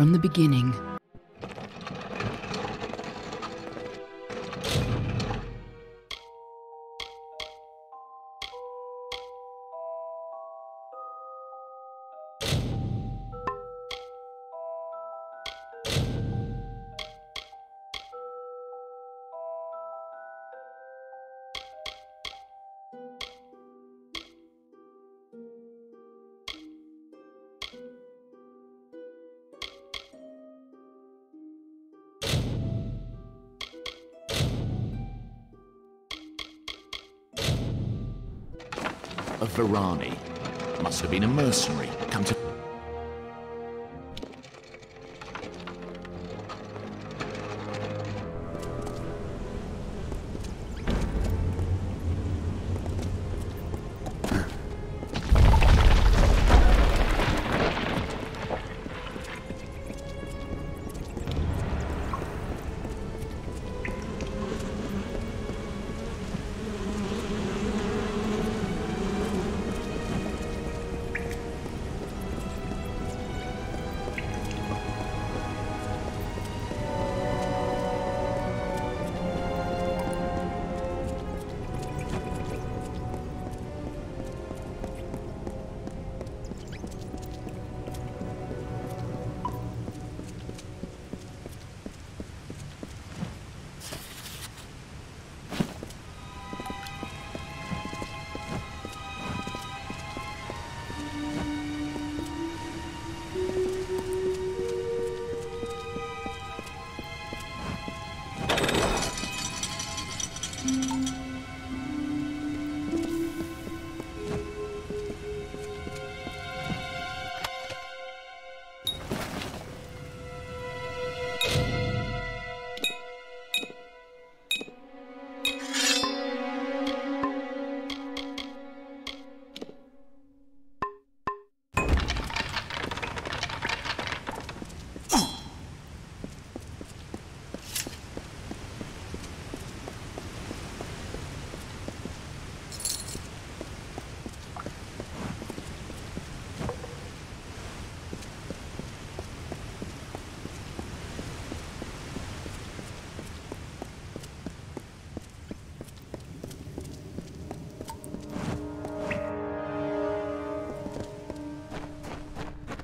from the beginning. Of Varani. Must have been a mercenary, come to...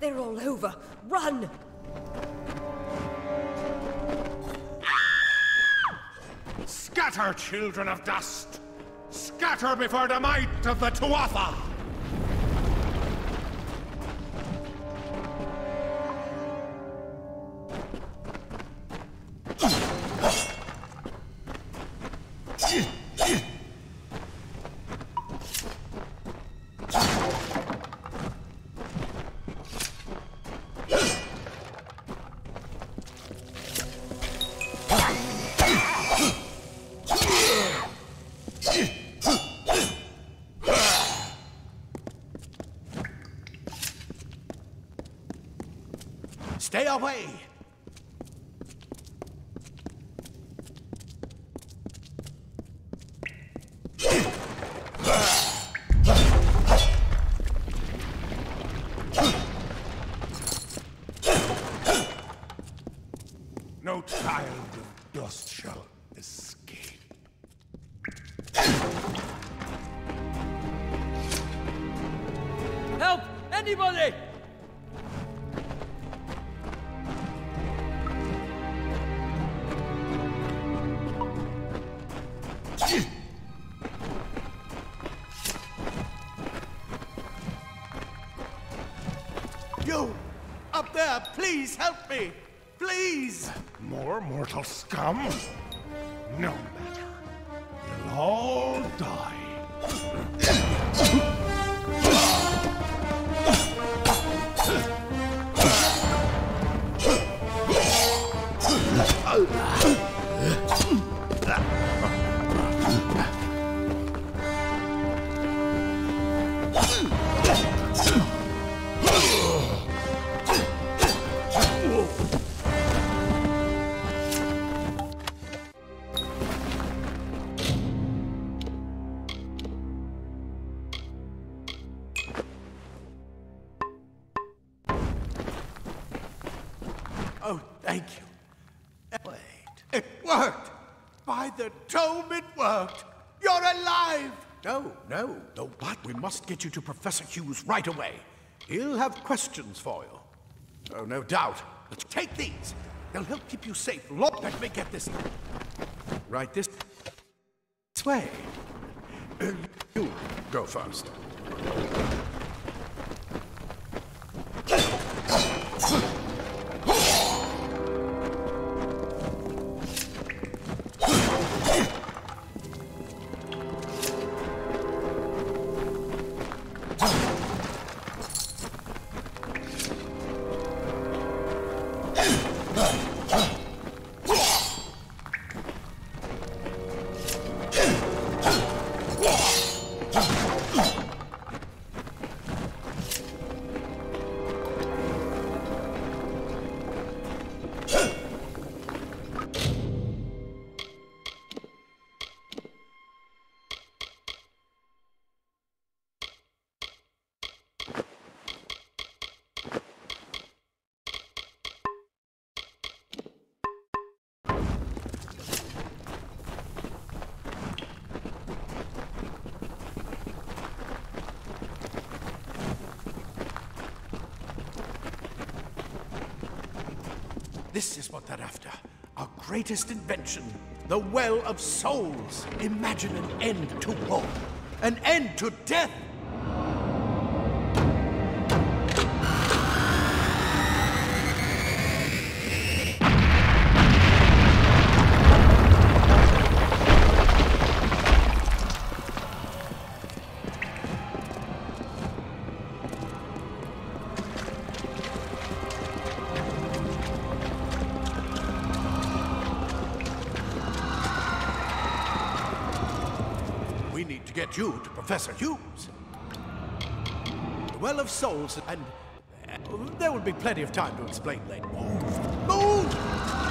They're all over. Run! Scatter, children of dust! Scatter before the might of the Tuatha! Stay away! Get you to Professor Hugues right away. He'll have questions for you. Oh, no doubt. Let's take these. They'll help keep you safe. Long, let me get this. Right this way. Uh, you go first. This is what they're after. Our greatest invention. The Well of Souls. Imagine an end to war. An end to death. We need to get you to Professor Hugues. The Well of Souls, and uh, there will be plenty of time to explain later. Move! Move!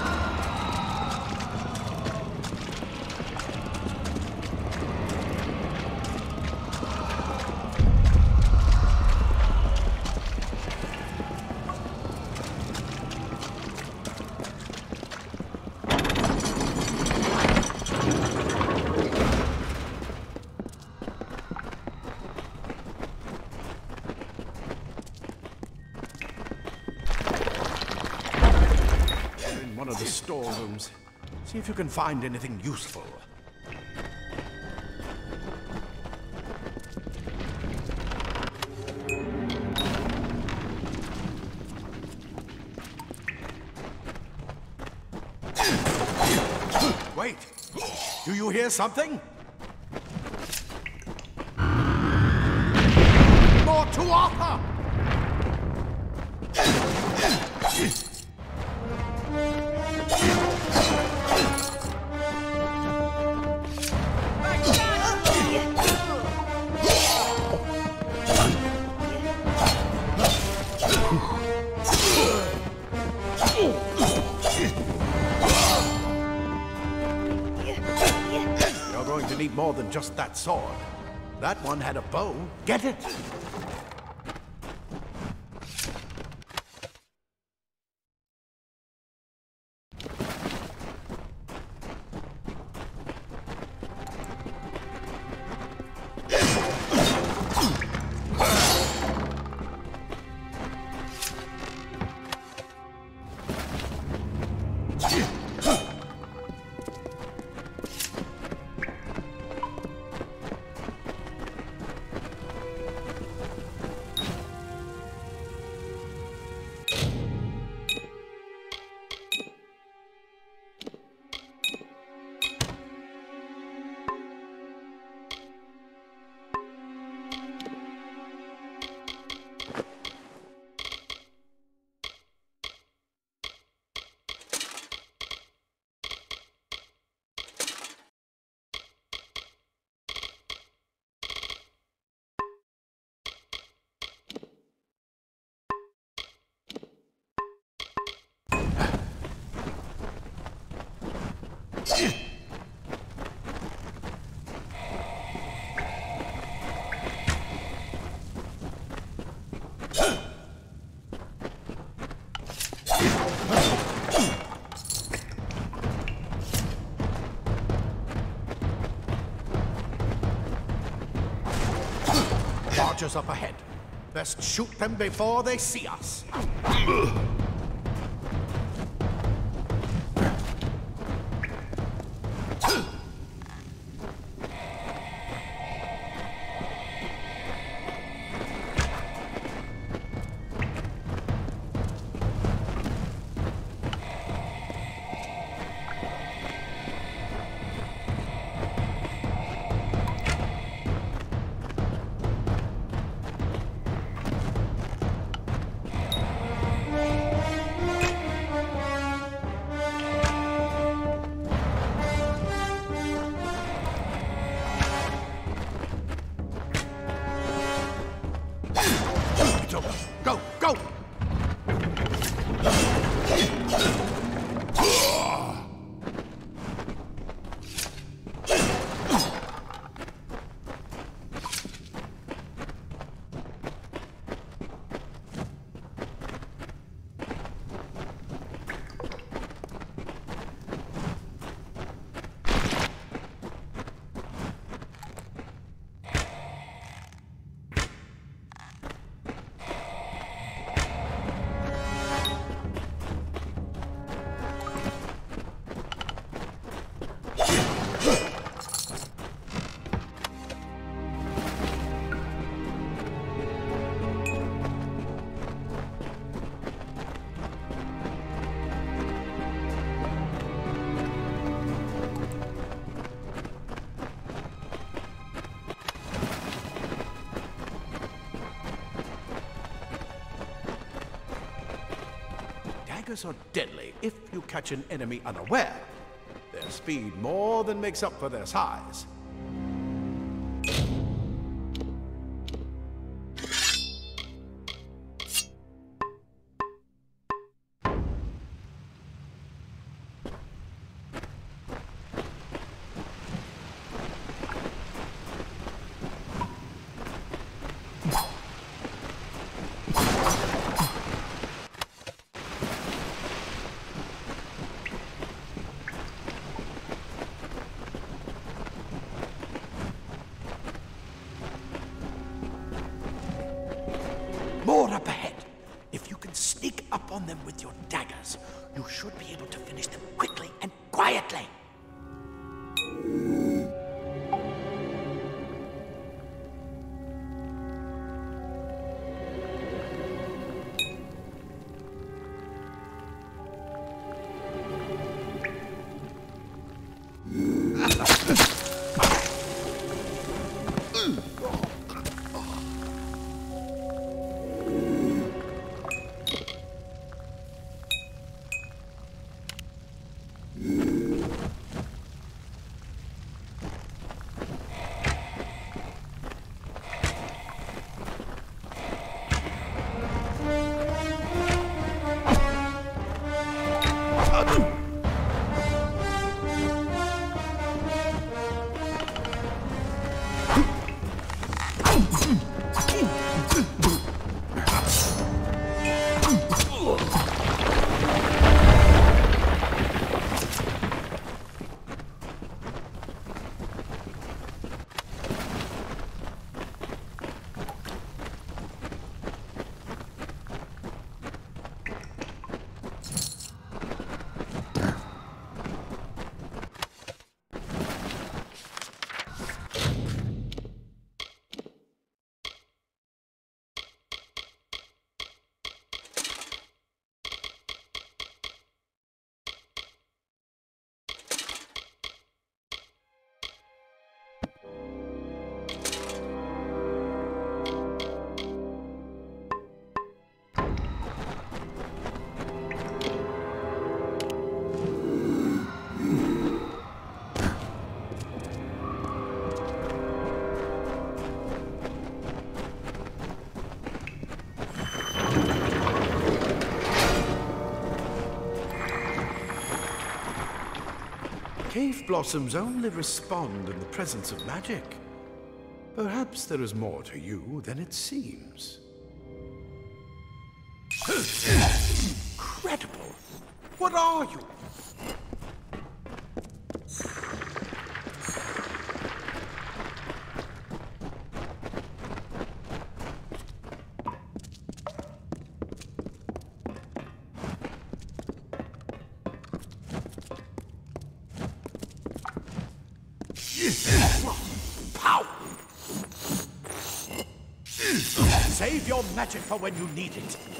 If you can find anything useful. Wait! Do you hear something? More than just that sword. That one had a bow. Get it? Archers up ahead. Best shoot them before they see us. Daggers are deadly if you catch an enemy unaware. Their speed more than makes up for their size. Blossoms only respond in the presence of magic. Perhaps there is more to you than it seems. Incredible! What are you? Magic for when you need it.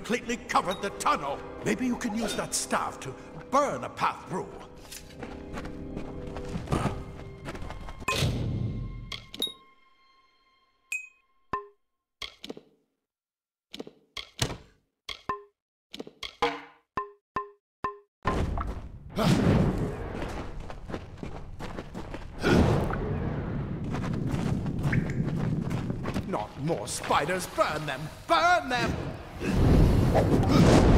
Completely covered the tunnel. Maybe you can use that staff to burn a path through. Not more spiders. Burn them. Burn them. Thank you.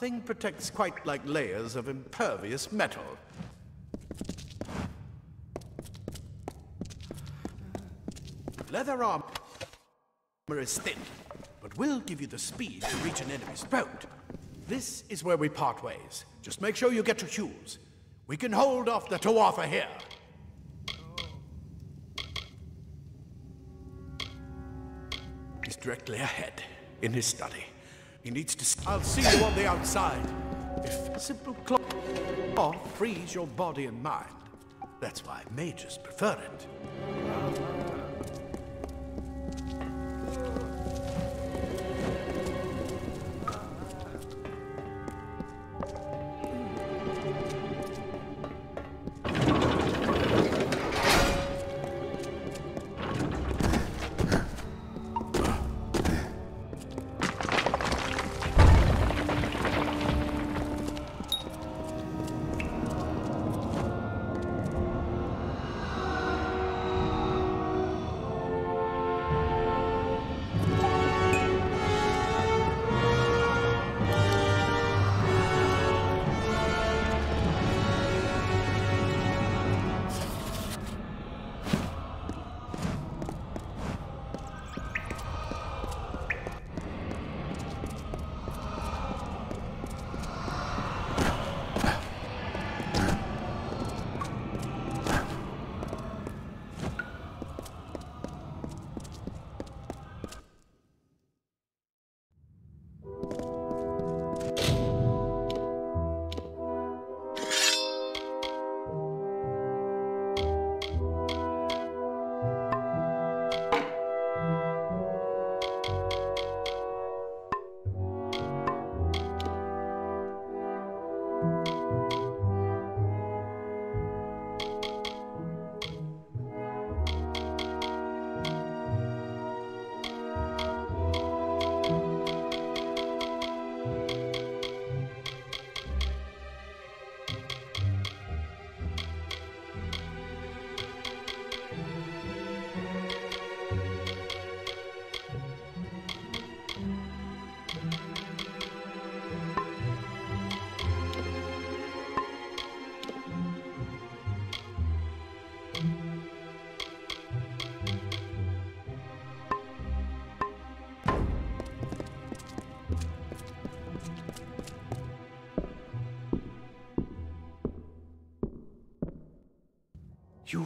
Nothing protects quite like layers of impervious metal. Leather armor is thin, but will give you the speed to reach an enemy's boat. This is where we part ways. Just make sure you get to Hugues. We can hold off the Tuatha here. He's directly ahead, in his study. He needs to. I'll see you on the outside. If simple claw frees your body and mind, that's why mages prefer it.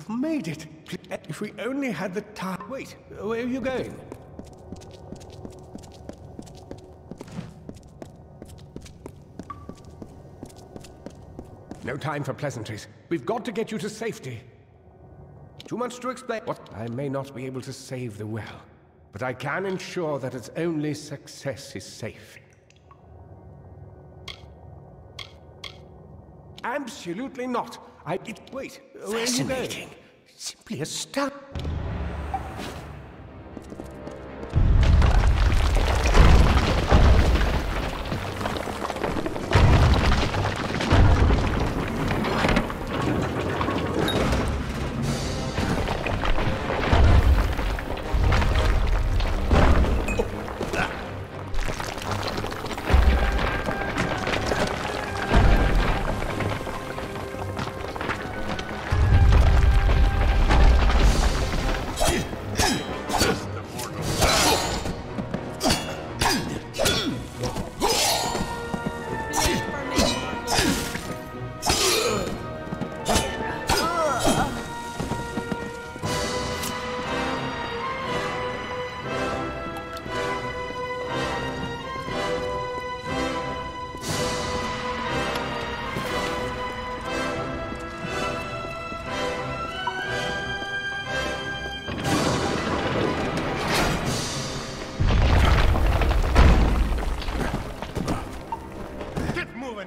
You've made it. If we only had the time. Wait, where are you going? No time for pleasantries. We've got to get you to safety. Too much to explain. What? I may not be able to save the well, but I can ensure that its only success is safe. Absolutely not. I. It, wait. Where are you going? Simply astounding.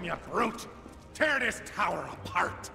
You brute! Tear this tower apart!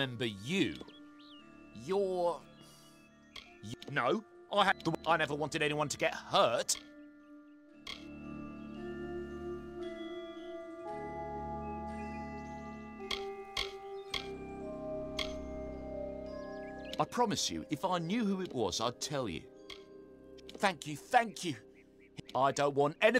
Remember you. You're... You... No, I had... the... I never wanted anyone to get hurt. I promise you, if I knew who it was, I'd tell you. Thank you, thank you. I don't want any...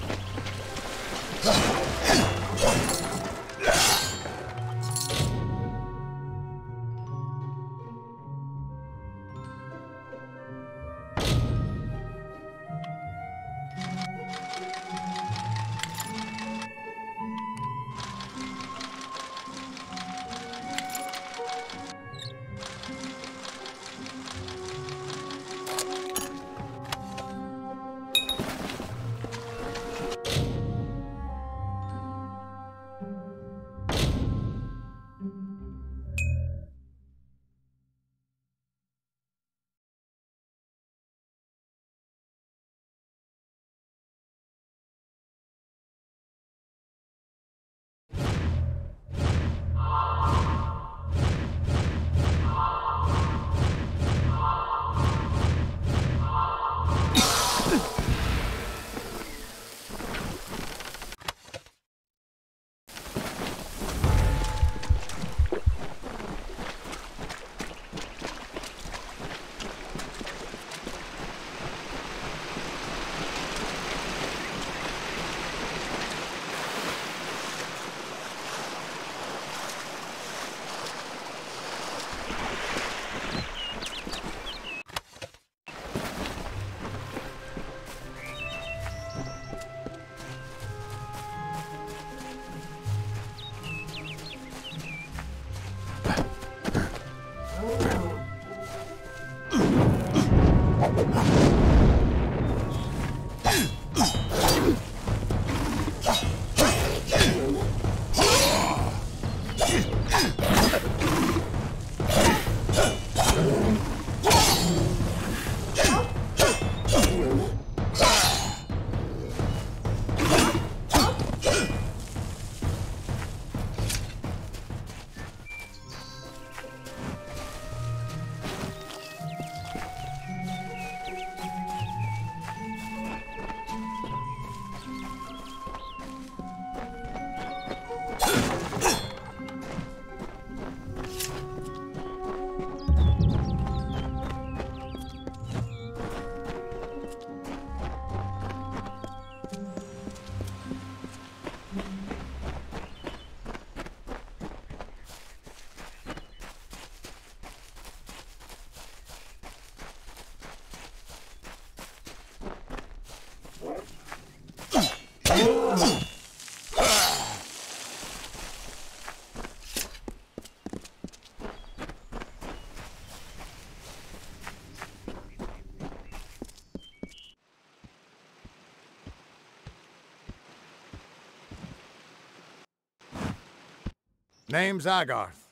Name's Agarth.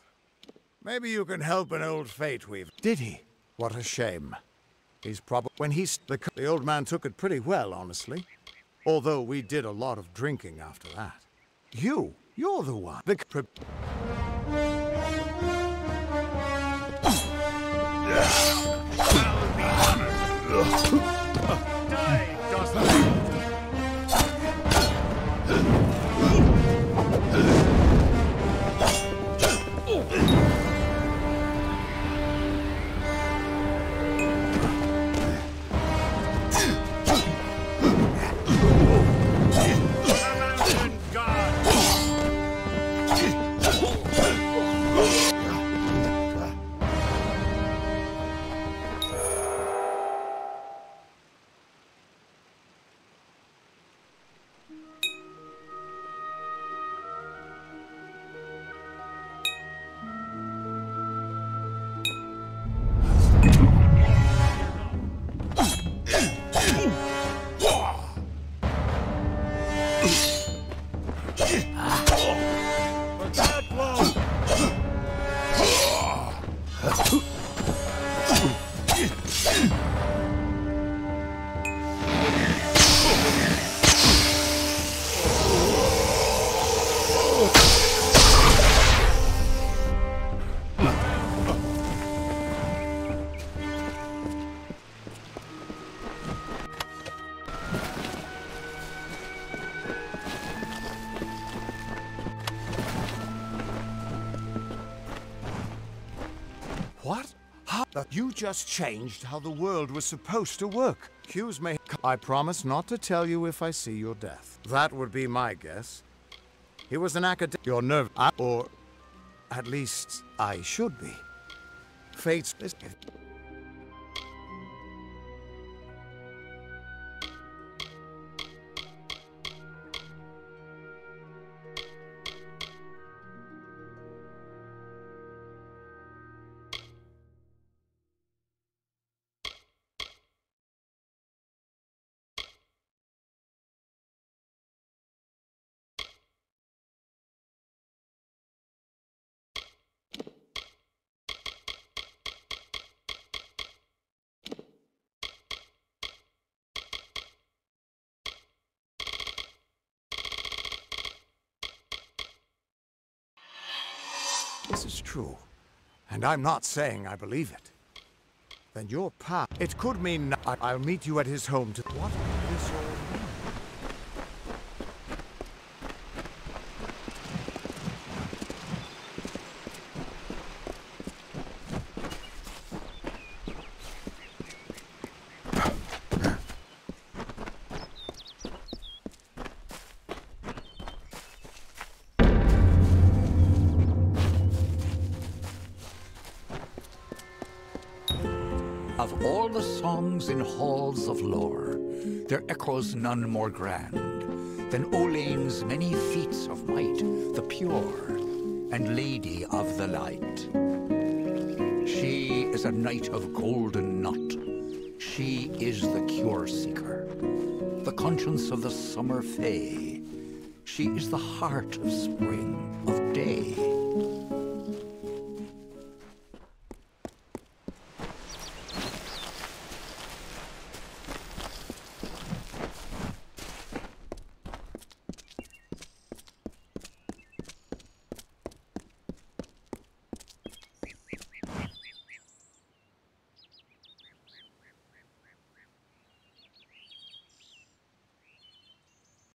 Maybe you can help an old fate we've... Did he? What a shame. He's probably... When he's... The, the old man took it pretty well, honestly. Although we did a lot of drinking after that. You, you're the one. The... Die, What? How? You just changed how the world was supposed to work. Hugues may. I promise not to tell you if I see your death. That would be my guess. He was an academic. Your nerve. Or. At least, I should be. Fate's. True. And I'm not saying I believe it. Then your path. It could mean. I'll meet you at his home to. What all the songs in halls of lore, there echoes none more grand than Olane's many feats of might, the pure and lady of the light. She is a knight of golden knot. She is the cure seeker, the conscience of the summer fay. She is the heart of spring, of day.